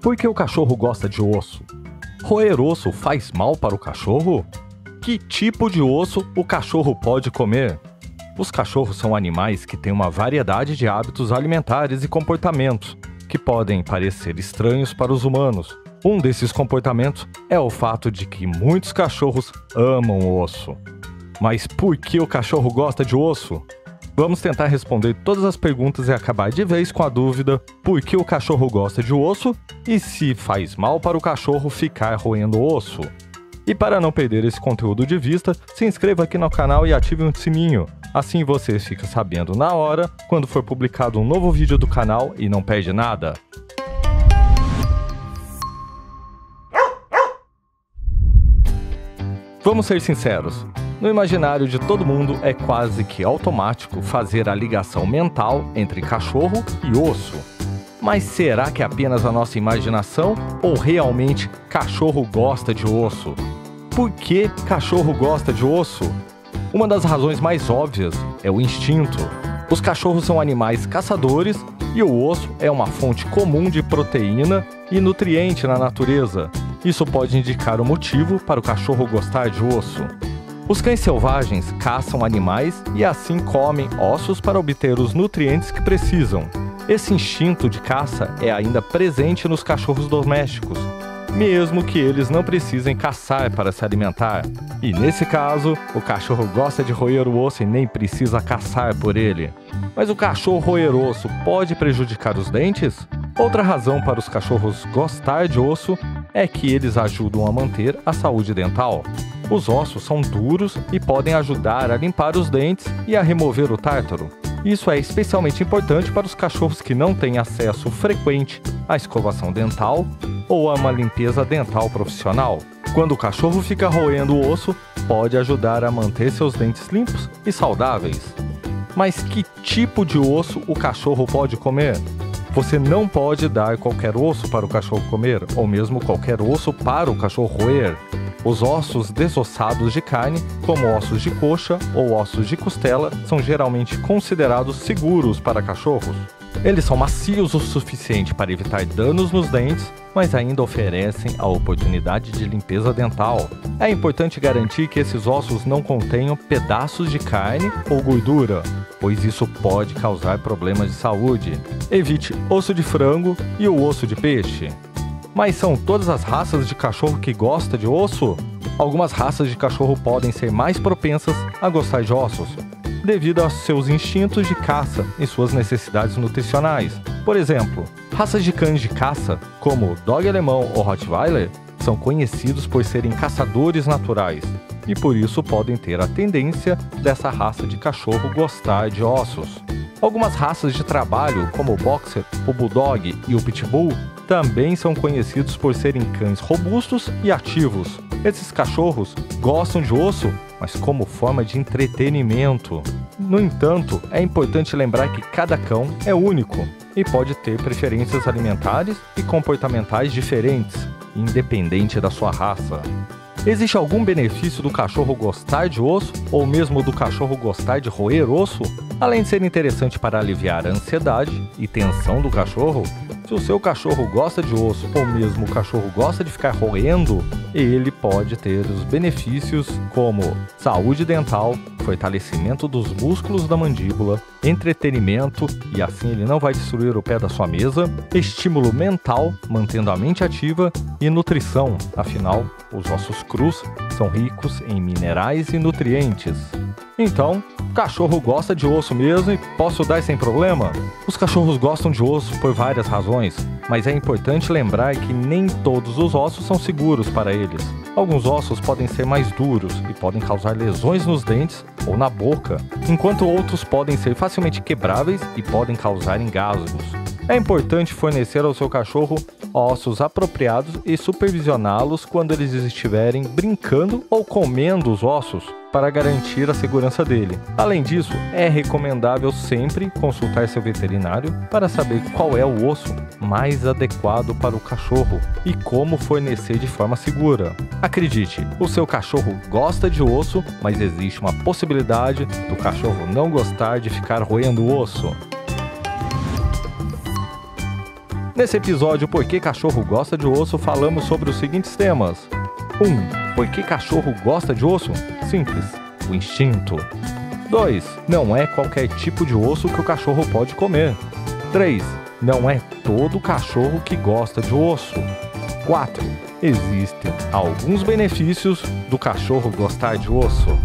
Por que o cachorro gosta de osso? Roer osso faz mal para o cachorro? Que tipo de osso o cachorro pode comer? Os cachorros são animais que têm uma variedade de hábitos alimentares e comportamentos que podem parecer estranhos para os humanos. Um desses comportamentos é o fato de que muitos cachorros amam osso. Mas por que o cachorro gosta de osso? Vamos tentar responder todas as perguntas e acabar de vez com a dúvida por que o cachorro gosta de osso e se faz mal para o cachorro ficar roendo osso. E para não perder esse conteúdo de vista, se inscreva aqui no canal e ative o sininho. Assim você fica sabendo na hora quando for publicado um novo vídeo do canal e não perde nada. Vamos ser sinceros, no imaginário de todo mundo é quase que automático fazer a ligação mental entre cachorro e osso. Mas será que é apenas a nossa imaginação ou realmente cachorro gosta de osso? Por que cachorro gosta de osso? Uma das razões mais óbvias é o instinto. Os cachorros são animais caçadores e o osso é uma fonte comum de proteína e nutriente na natureza. Isso pode indicar o motivo para o cachorro gostar de osso. Os cães selvagens caçam animais e assim comem ossos para obter os nutrientes que precisam. Esse instinto de caça é ainda presente nos cachorros domésticos, mesmo que eles não precisem caçar para se alimentar. E nesse caso, o cachorro gosta de roer o osso e nem precisa caçar por ele. Mas o cachorro roer osso pode prejudicar os dentes? Outra razão para os cachorros gostar de osso é que eles ajudam a manter a saúde dental. Os ossos são duros e podem ajudar a limpar os dentes e a remover o tártaro. Isso é especialmente importante para os cachorros que não têm acesso frequente à escovação dental ou a uma limpeza dental profissional. Quando o cachorro fica roendo o osso, pode ajudar a manter seus dentes limpos e saudáveis. Mas que tipo de osso o cachorro pode comer? Você não pode dar qualquer osso para o cachorro comer, ou mesmo qualquer osso para o cachorro roer. Os ossos desossados de carne, como ossos de coxa ou ossos de costela, são geralmente considerados seguros para cachorros. Eles são macios o suficiente para evitar danos nos dentes, mas ainda oferecem a oportunidade de limpeza dental. É importante garantir que esses ossos não contenham pedaços de carne ou gordura, pois isso pode causar problemas de saúde. Evite osso de frango e o osso de peixe. Mas são todas as raças de cachorro que gostam de osso? Algumas raças de cachorro podem ser mais propensas a gostar de ossos, devido aos seus instintos de caça e suas necessidades nutricionais. Por exemplo, raças de cães de caça, como Dog Alemão ou Rottweiler, são conhecidos por serem caçadores naturais e por isso podem ter a tendência dessa raça de cachorro gostar de ossos. Algumas raças de trabalho, como o Boxer, o Bulldog e o Pitbull, também são conhecidos por serem cães robustos e ativos. Esses cachorros gostam de osso, mas como forma de entretenimento. No entanto, é importante lembrar que cada cão é único e pode ter preferências alimentares e comportamentais diferentes, independente da sua raça. Existe algum benefício do cachorro gostar de osso ou mesmo do cachorro gostar de roer osso? Além de ser interessante para aliviar a ansiedade e tensão do cachorro, se o seu cachorro gosta de osso ou mesmo o cachorro gosta de ficar roendo, ele pode ter os benefícios como saúde dental, fortalecimento dos músculos da mandíbula, entretenimento e assim ele não vai destruir o pé da sua mesa, estímulo mental, mantendo a mente ativa e nutrição, afinal, os ossos crus são ricos em minerais e nutrientes. Então, cachorro gosta de osso mesmo e posso dar sem problema? Os cachorros gostam de osso por várias razões, mas é importante lembrar que nem todos os ossos são seguros para eles. Alguns ossos podem ser mais duros e podem causar lesões nos dentes ou na boca, enquanto outros podem ser facilmente quebráveis e podem causar engasgos. É importante fornecer ao seu cachorro ossos apropriados e supervisioná-los quando eles estiverem brincando ou comendo os ossos para garantir a segurança dele. Além disso, é recomendável sempre consultar seu veterinário para saber qual é o osso mais adequado para o cachorro e como fornecer de forma segura. Acredite, o seu cachorro gosta de osso, mas existe uma possibilidade do cachorro não gostar de ficar roendo o osso. Nesse episódio Por que Cachorro Gosta de Osso, falamos sobre os seguintes temas. 1. Um, por que cachorro gosta de osso? Simples, o instinto. 2. Não é qualquer tipo de osso que o cachorro pode comer. 3. Não é todo cachorro que gosta de osso. 4. Existem alguns benefícios do cachorro gostar de osso.